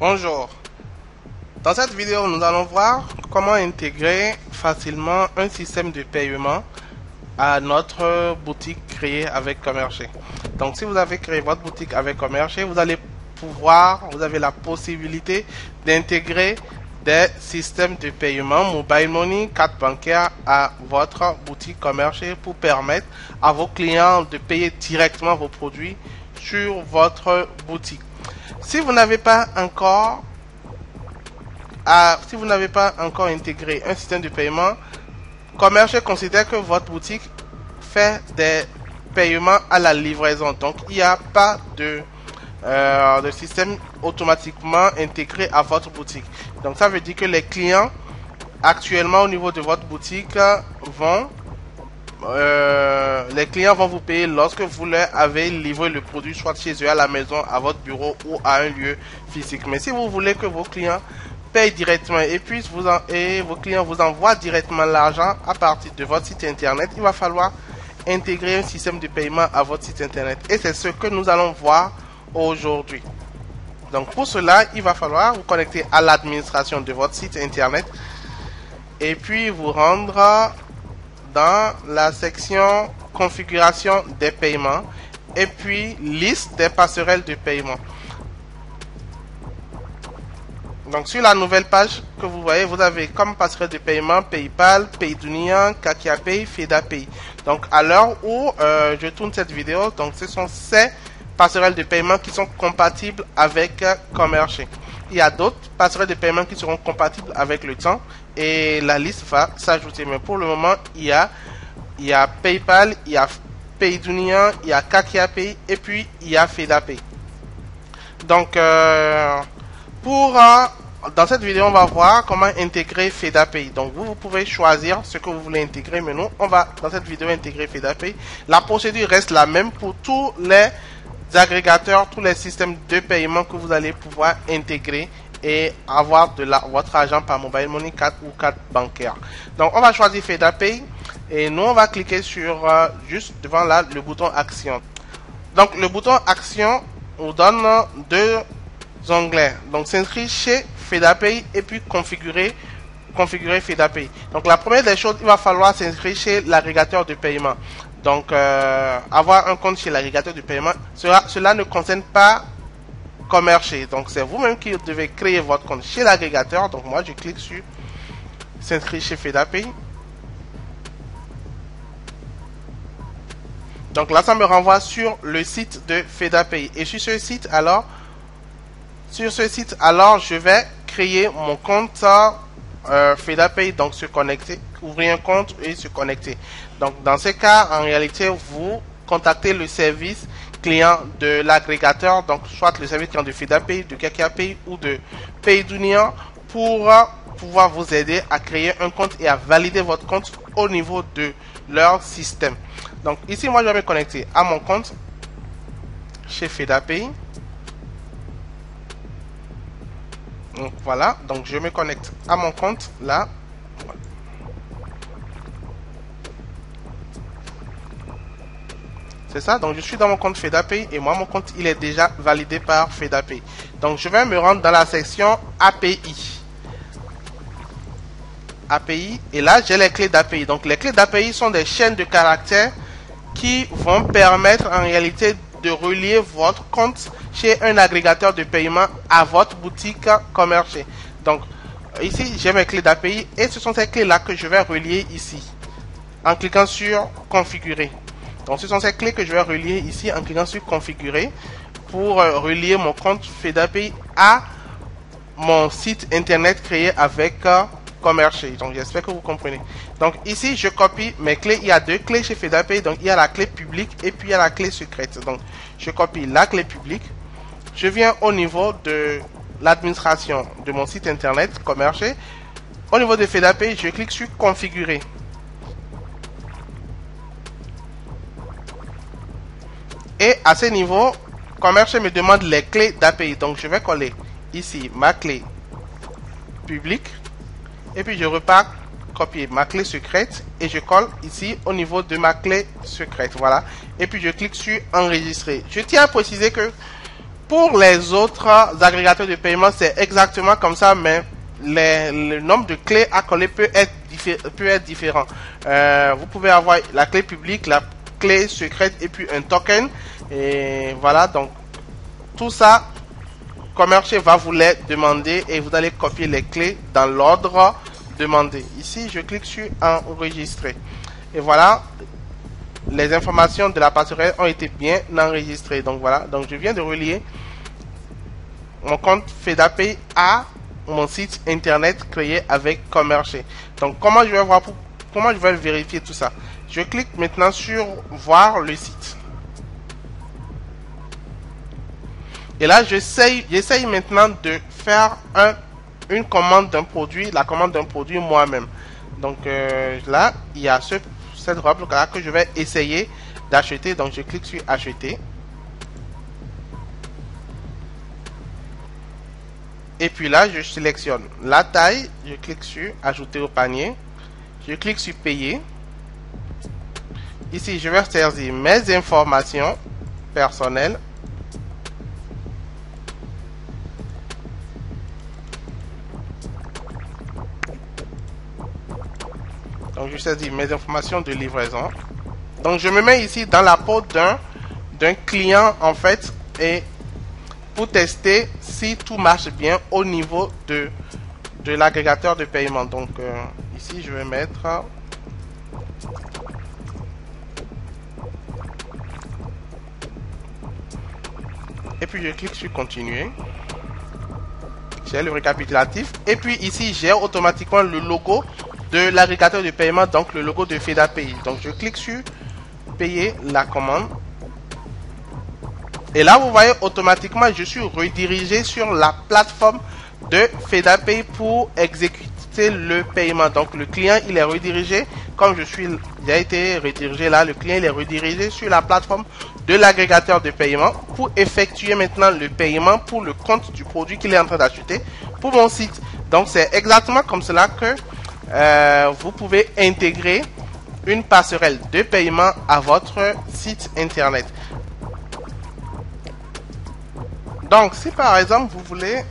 Bonjour. Dans cette vidéo, nous allons voir comment intégrer facilement un système de paiement à notre boutique créée avec Commerce. Donc, si vous avez créé votre boutique avec Commerce, vous allez pouvoir, vous avez la possibilité d'intégrer des systèmes de paiement mobile money, carte bancaire à votre boutique commerciale pour permettre à vos clients de payer directement vos produits sur votre boutique. Si vous n'avez pas encore si vous n'avez pas encore intégré un système de paiement, Commerce considère que votre boutique fait des paiements à la livraison. Donc, il n'y a pas de euh, le système automatiquement intégré à votre boutique. Donc ça veut dire que les clients actuellement au niveau de votre boutique vont euh, les clients vont vous payer lorsque vous leur avez livré le produit soit chez eux à la maison, à votre bureau ou à un lieu physique. Mais si vous voulez que vos clients payent directement et puis vous en, et vos clients vous envoient directement l'argent à partir de votre site internet, il va falloir intégrer un système de paiement à votre site internet. Et c'est ce que nous allons voir aujourd'hui. Donc pour cela, il va falloir vous connecter à l'administration de votre site internet et puis vous rendre dans la section configuration des paiements et puis liste des passerelles de paiement. Donc sur la nouvelle page que vous voyez, vous avez comme passerelle de paiement PayPal, PayDunia, KakiaPay, FedaPay. Donc à l'heure où euh, je tourne cette vidéo, donc ce sont ces passerelles de paiement qui sont compatibles avec euh, Commerce. Il y a d'autres passerelles de paiement qui seront compatibles avec le temps et la liste va s'ajouter. Mais pour le moment, il y a, il y a PayPal, il y a PayDunia, il y a KakiaPay et puis il y a FedaPay. Donc, euh, pour euh, dans cette vidéo, on va voir comment intégrer FedaPay. Donc, vous, vous pouvez choisir ce que vous voulez intégrer, mais nous, on va dans cette vidéo intégrer FedaPay. La procédure reste la même pour tous les agrégateurs, tous les systèmes de paiement que vous allez pouvoir intégrer et avoir de la, votre argent par mobile money card ou carte bancaire. Donc on va choisir FedaPay et nous on va cliquer sur euh, juste devant là le bouton action. Donc le bouton action nous donne deux onglets. Donc s'inscrire chez FedaPay et puis configurer configurer FedaPay. Donc la première des choses, il va falloir s'inscrire chez l'agrégateur de paiement. Donc, euh, avoir un compte chez l'agrégateur de paiement, cela, cela ne concerne pas commerce. Donc, c'est vous-même qui devez créer votre compte chez l'agrégateur. Donc, moi, je clique sur s'inscrire chez FedaPay. Donc là, ça me renvoie sur le site de FedaPay. Et sur ce site, alors, sur ce site, alors, je vais créer mon compte euh, FedaPay, donc se connecter, ouvrir un compte et se connecter. Donc dans ce cas, en réalité, vous contactez le service client de l'agrégateur, donc soit le service client de FedaPay, de KakaPay ou de PayDunia pour pouvoir vous aider à créer un compte et à valider votre compte au niveau de leur système. Donc ici, moi, je vais me connecter à mon compte chez FedaPay. Donc voilà, donc je me connecte à mon compte là. C'est ça, donc je suis dans mon compte FedaPay et moi mon compte il est déjà validé par FedaPay. Donc je vais me rendre dans la section API. API et là j'ai les clés d'API. Donc les clés d'API sont des chaînes de caractères qui vont permettre en réalité de relier votre compte chez un agrégateur de paiement à votre boutique commerce. Donc, ici, j'ai mes clés d'API et ce sont ces clés-là que je vais relier ici en cliquant sur configurer. Donc, ce sont ces clés que je vais relier ici en cliquant sur configurer pour euh, relier mon compte FedAPI à mon site internet créé avec euh, commerce. Donc, j'espère que vous comprenez. Donc, ici, je copie mes clés. Il y a deux clés chez FedAPay. Donc, il y a la clé publique et puis il y a la clé secrète. Donc, je copie la clé publique. Je viens au niveau de l'administration de mon site internet commerce. Au niveau de FedAPay, je clique sur configurer. Et à ce niveau, commerce me demande les clés d'API. Donc, je vais coller ici ma clé publique et puis je repars copier ma clé secrète et je colle ici au niveau de ma clé secrète. Voilà. Et puis je clique sur enregistrer. Je tiens à préciser que Pour les autres agrégateurs de paiement, c'est exactement comme ça, mais le nombre de clés à coller peut être, peut être différent. Euh, vous pouvez avoir la clé publique, la clé secrète et puis un token. Et voilà, donc tout ça, Commerce va vous les demander et vous allez copier les clés dans l'ordre demandé. Ici, je clique sur enregistrer. Et voilà, les informations de la passerelle ont été bien enregistrées. Donc voilà, donc je viens de relier mon compte FEDAPay à mon site internet créé avec Commerce. Donc comment je vais voir pour, comment je vais vérifier tout ça? Je clique maintenant sur voir le site. Et là, j'essaye, maintenant de faire un, une commande d'un produit, la commande d'un produit moi-même. Donc euh, là, il y a ce, cette robe là que je vais essayer d'acheter. Donc je clique sur acheter. Et puis là, je sélectionne la taille. Je clique sur ajouter au panier. Je clique sur payer. Ici, je vais saisir mes informations personnelles. Donc, je saisis mes informations de livraison. Donc, je me mets ici dans la peau d'un d'un client, en fait, et pour tester si tout marche bien au niveau de, de l'agrégateur de paiement. Donc, euh, ici, je vais mettre... Et puis, je clique sur continuer. J'ai le récapitulatif. Et puis, ici, j'ai automatiquement le logo de l'agrégateur de paiement, donc le logo de FEDAPay. Donc je clique sur payer la commande. Et là, vous voyez automatiquement, je suis redirigé sur la plateforme de FEDAPay pour exécuter le paiement. Donc le client, il est redirigé, comme je suis, il a été redirigé là, le client il est redirigé sur la plateforme de l'agrégateur de paiement pour effectuer maintenant le paiement pour le compte du produit qu'il est en train d'acheter pour mon site. Donc c'est exactement comme cela que euh, vous pouvez intégrer une passerelle de paiement à votre site internet. Donc, si par exemple vous voulez,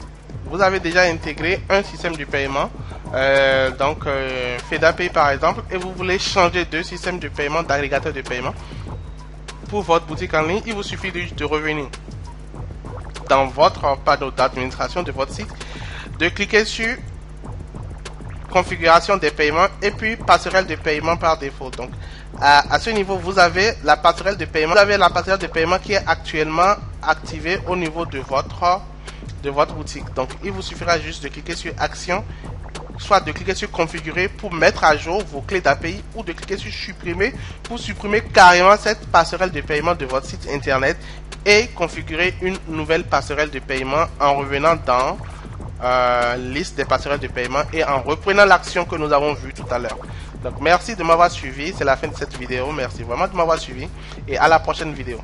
vous avez déjà intégré un système de paiement, euh, donc euh, FedaPay par exemple, et vous voulez changer de système de paiement, d'agrégateur de paiement pour votre boutique en ligne, il vous suffit de, de revenir dans votre panneau d'administration de votre site, de cliquer sur configuration des paiements et puis passerelle de paiement par défaut. Donc, à, ce niveau, vous avez la passerelle de paiement. Vous avez la passerelle de paiement qui est actuellement activée au niveau de votre, de votre boutique. Donc, il vous suffira juste de cliquer sur Action, soit de cliquer sur Configurer pour mettre à jour vos clés d'API ou de cliquer sur Supprimer pour supprimer carrément cette passerelle de paiement de votre site internet et configurer une nouvelle passerelle de paiement en revenant dans euh, liste des passerelles de paiement et en reprenant l'action que nous avons vue tout à l'heure. Donc merci de m'avoir suivi, c'est la fin de cette vidéo, merci vraiment de m'avoir suivi et à la prochaine vidéo.